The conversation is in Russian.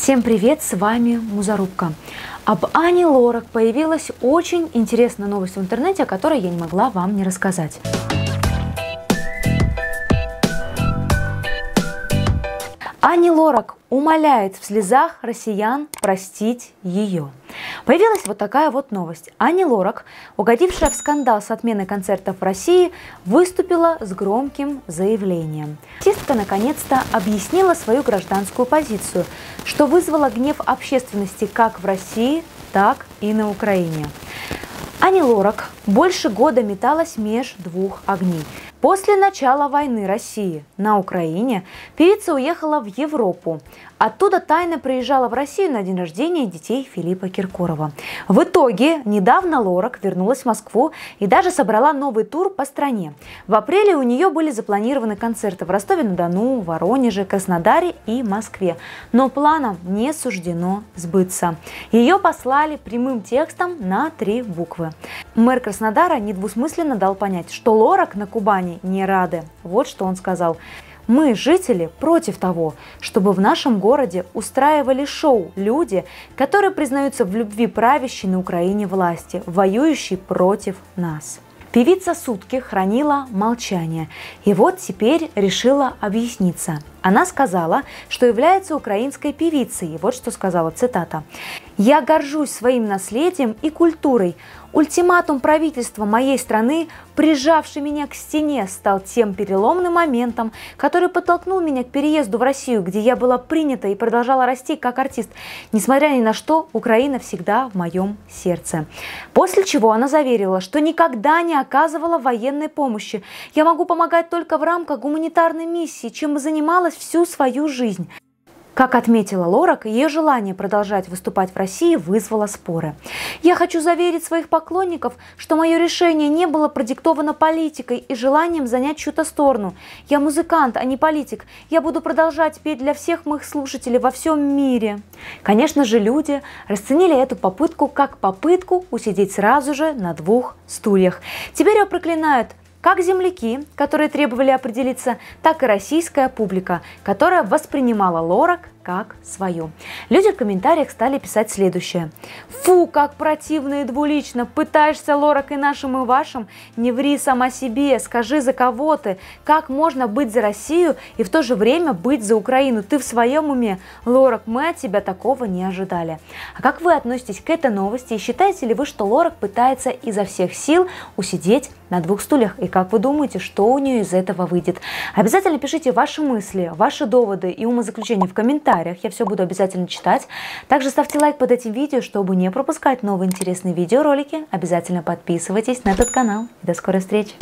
Всем привет, с вами Музарубка. Об Ане Лорак появилась очень интересная новость в интернете, о которой я не могла вам не рассказать. Ани Лорак умоляет в слезах россиян простить ее. Появилась вот такая вот новость. Ани Лорак, угодившая в скандал с отменой концертов в России, выступила с громким заявлением. Артистка наконец-то объяснила свою гражданскую позицию, что вызвало гнев общественности как в России, так и на Украине. Ани Лорак больше года металась меж двух огней. После начала войны России на Украине певица уехала в Европу. Оттуда тайно приезжала в Россию на день рождения детей Филиппа Киркорова. В итоге недавно Лорак вернулась в Москву и даже собрала новый тур по стране. В апреле у нее были запланированы концерты в Ростове-на-Дону, Воронеже, Краснодаре и Москве. Но планам не суждено сбыться. Ее послали прямым текстом на три буквы. Мэр Краснодара недвусмысленно дал понять, что Лорак на Кубани не рады. Вот что он сказал. Мы, жители, против того, чтобы в нашем городе устраивали шоу люди, которые признаются в любви правящей на Украине власти, воюющей против нас. Певица сутки хранила молчание и вот теперь решила объясниться. Она сказала, что является украинской певицей. Вот что сказала, цитата. «Я горжусь своим наследием и культурой. Ультиматум правительства моей страны, прижавший меня к стене, стал тем переломным моментом, который подтолкнул меня к переезду в Россию, где я была принята и продолжала расти как артист. Несмотря ни на что, Украина всегда в моем сердце. После чего она заверила, что никогда не оказывала военной помощи. Я могу помогать только в рамках гуманитарной миссии, чем и занималась всю свою жизнь. Как отметила Лорак, ее желание продолжать выступать в России вызвало споры. «Я хочу заверить своих поклонников, что мое решение не было продиктовано политикой и желанием занять чью-то сторону. Я музыкант, а не политик. Я буду продолжать петь для всех моих слушателей во всем мире». Конечно же, люди расценили эту попытку как попытку усидеть сразу же на двух стульях. Теперь ее проклинают как земляки, которые требовали определиться, так и российская публика, которая воспринимала Лорак как свою. Люди в комментариях стали писать следующее. Фу, как противно и двулично. Пытаешься, Лорак, и нашим, и вашим. Не ври сама себе, скажи, за кого ты. Как можно быть за Россию и в то же время быть за Украину? Ты в своем уме? Лорак, мы от тебя такого не ожидали. А как вы относитесь к этой новости и считаете ли вы, что Лорак пытается изо всех сил усидеть на двух стульях? И как вы думаете, что у нее из этого выйдет? Обязательно пишите ваши мысли, ваши доводы и умозаключения в комментариях комментариях. Я все буду обязательно читать. Также ставьте лайк под этим видео, чтобы не пропускать новые интересные видеоролики. Обязательно подписывайтесь на этот канал. До скорой встречи!